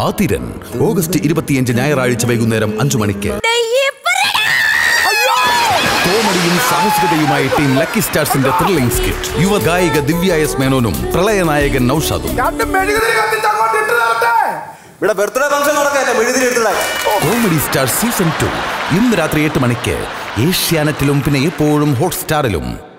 Athiran August ഇരുപത്തിയഞ്ച് ഞായറാഴ്ച വൈകുന്നേരം അഞ്ചു മണിക്ക്. കോമഡിയും സാഹസികതയുമായി ടീം ലക്കി സ്റ്റാർസിന്റെ ത്രില്ലിംഗ് സ്കിറ്റ് യുവ ഗായിക ദിവ്യ എസ് മേനോനും പ്രളയനായകൻ നൌഷാദും. Birthday comedy star season two. ഇന്ന് രാത്രി എട്ട് മണിക്ക് ഏഷ്യാനെറ്റിലും പിന്നെ എപ്പോഴും ഹോട്ട്സ്റ്റാറിലും.